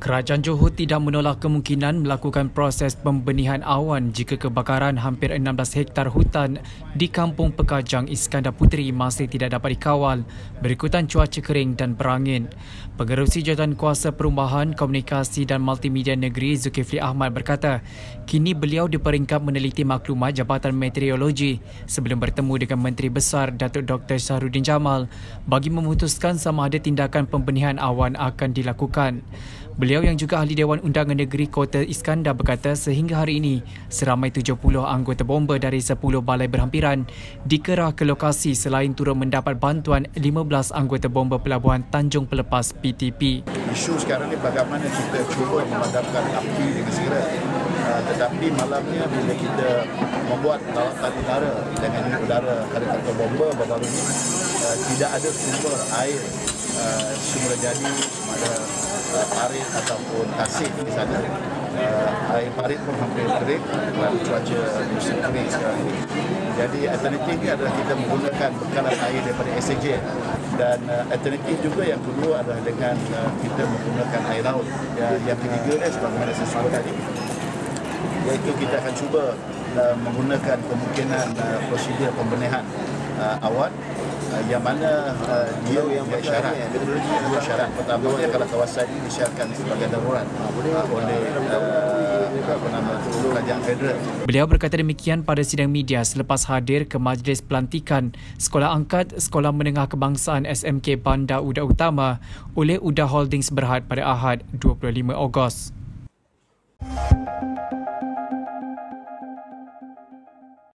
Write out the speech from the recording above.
Kerajaan Johor tidak menolak kemungkinan melakukan proses pembenihan awan jika kebakaran hampir 16 hektar hutan di Kampung Pekajang Iskandar Puteri masih tidak dapat dikawal berikutan cuaca kering dan berangin. Pengerusi Jawatan Kuasa Perumahan, Komunikasi dan Multimedia Negeri Zulkifli Ahmad berkata, kini beliau diperingkat meneliti maklumat Jabatan Meteorologi sebelum bertemu dengan Menteri Besar Datuk Dr. Syahrudin Jamal bagi memutuskan sama ada tindakan pembenihan awan akan dilakukan. Beliau yang juga ahli Dewan Undangan Negeri Kota Iskandar berkata sehingga hari ini seramai 70 anggota bomba dari 10 balai berhampiran dikerah ke lokasi selain turut mendapat bantuan 15 anggota bomba pelabuhan Tanjung Pelepas PTP. Isu sekarang ni bagaimana kita cuba memadamkan api dengan segera. Uh, tetapi malamnya bila kita membuat lawatan udara dengan udara helikopter bomba baru-baru ini uh, tidak ada sumber air uh, sumber jadi ada uh, parit ataupun tasik di sana. Uh, air parit pun hampir kering kerana cuaca musim kering sekarang ini. Jadi alternatifnya adalah kita menggunakan bekalan air daripada SAJ dan uh, alternatif juga yang kedua adalah dengan uh, kita menggunakan air laut. Ya, yang ketiga ni sebagaimana saya sebut tadi iaitu kita akan cuba uh, menggunakan kemungkinan uh, prosedur pembenihan uh, uh, yang mana uh, dia yang syarat dua syarat. Pertama yang kalau kawasan ini disyaratkan sebagai darurat uh, oleh uh, apa nama itu kerajaan federal. Beliau berkata demikian pada sidang media selepas hadir ke majlis pelantikan Sekolah Angkat Sekolah Menengah Kebangsaan SMK Bandar Uda Utama oleh Uda Holdings Berhad pada Ahad 25 Ogos.